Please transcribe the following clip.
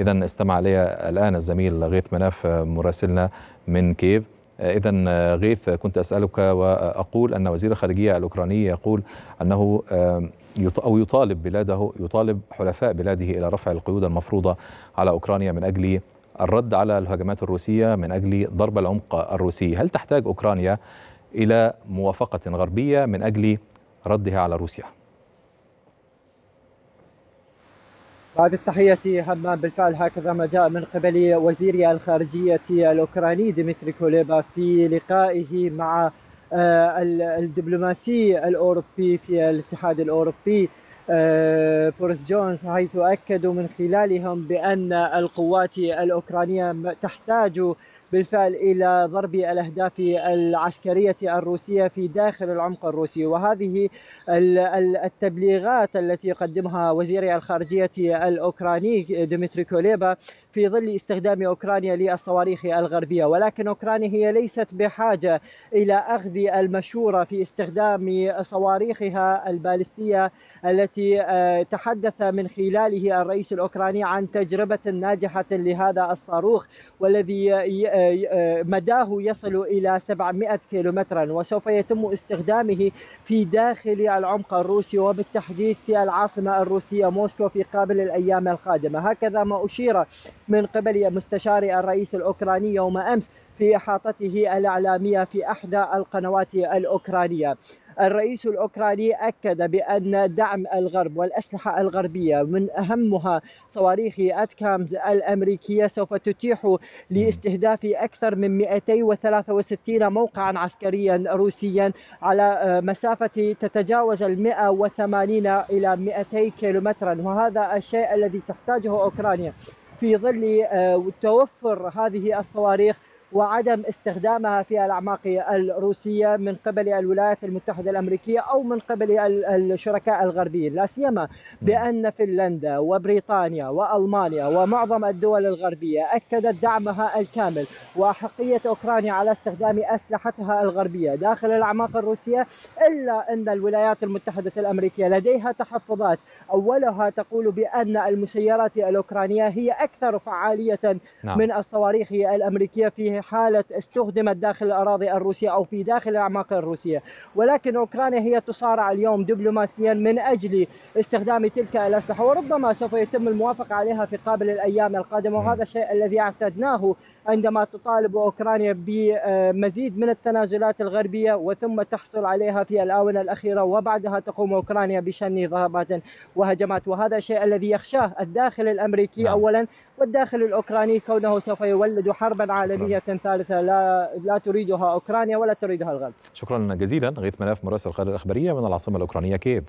إذا استمع لي الآن الزميل غيث مناف مراسلنا من كيف إذا غيث كنت أسألك وأقول أن وزير الخارجية الأوكراني يقول أنه أو يطالب بلاده يطالب حلفاء بلاده إلى رفع القيود المفروضة على أوكرانيا من أجل الرد على الهجمات الروسية من أجل ضرب العمق الروسي هل تحتاج أوكرانيا إلى موافقة غربية من أجل ردها على روسيا؟ بعد التحية همام بالفعل هكذا ما جاء من قبل وزير الخارجية الأوكراني ديمتري كوليبا في لقائه مع الدبلوماسي الأوروبي في الاتحاد الأوروبي بوريس جونز حيث أكدوا من خلالهم بأن القوات الأوكرانية تحتاج بالفعل إلى ضرب الأهداف العسكرية الروسية في داخل العمق الروسي. وهذه التبليغات التي يقدمها وزير الخارجية الأوكراني ديمتري كوليبا في ظل استخدام أوكرانيا للصواريخ الغربية. ولكن أوكرانيا هي ليست بحاجة إلى أخذ المشورة في استخدام صواريخها البالستية التي تحدث من خلاله الرئيس الأوكراني عن تجربة ناجحة لهذا الصاروخ والذي مداه يصل إلى 700 كيلومترا وسوف يتم استخدامه في داخل العمق الروسي وبالتحديد في العاصمة الروسية موسكو في قابل الأيام القادمة. هكذا ما أشير من قبل مستشار الرئيس الأوكراني يوم أمس في إحاطته الإعلامية في أحدى القنوات الأوكرانية. الرئيس الأوكراني أكد بأن دعم الغرب والأسلحة الغربية من أهمها صواريخ أتكامز الأمريكية سوف تتيح لاستهداف أكثر من 263 موقعا عسكريا روسيا على مسافة تتجاوز ال 180 إلى 200 كيلومترا. وهذا الشيء الذي تحتاجه أوكرانيا في ظل توفر هذه الصواريخ وعدم استخدامها في الأعماق الروسية من قبل الولايات المتحدة الأمريكية أو من قبل الشركاء الغربيين لا سيما بأن فنلندا وبريطانيا وألمانيا ومعظم الدول الغربية أكدت دعمها الكامل وأحقية أوكرانيا على استخدام أسلحتها الغربية داخل الأعماق الروسية إلا أن الولايات المتحدة الأمريكية لديها تحفظات أولها تقول بأن المسيرات الأوكرانية هي أكثر فعالية نعم. من الصواريخ الأمريكية في حالة استخدمت داخل الأراضي الروسية أو في داخل الأعماق الروسية. ولكن أوكرانيا هي تصارع اليوم دبلوماسيا من أجل استخدام تلك الأسلحة وربما سوف يتم الموافقة عليها في قابل الأيام القادمة. وهذا الشيء الذي اعتدناه عندما تطالب أوكرانيا بمزيد من التنازلات الغربية وثم تحصل عليها في الآونة الأخيرة وبعدها تقوم أوكرانيا بشن ضربات وهجمات. وهذا الشيء الذي يخشاه الداخل الأمريكي نعم. أولا والداخل الأوكراني كونه سوف يولد حربا عالمية ثالثة لا, لا تريدها أوكرانيا ولا تريدها الغرب. شكرا جزيلا غيث مناف مراسل القاهرة الأخبارية من العاصمة الأوكرانية كييف؟